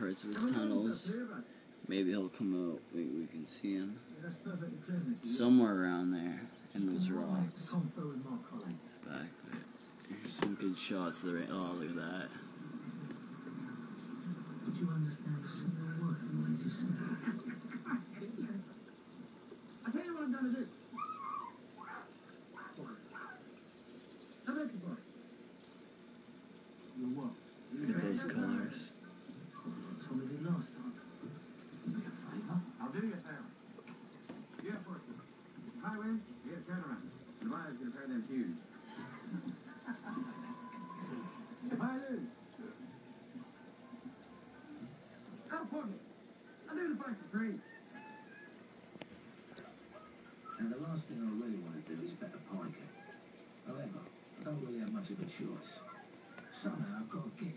parts of his tunnels. Maybe he'll come out. We, we can see him somewhere around there in those rocks. Back there. Here's some good shots of the rain. Oh, look at that. Look at those colors. Tommy did last time. Do me a favour. I'll do you a favor. Yeah, Forster. If I win, you get a turnaround. The buyer's gonna pay them huge. if I lose, oh fuck it. I'll do the fight for free. And the last thing I really want to do is bet a piker. However, I don't really have much of a choice. Somehow I've got to get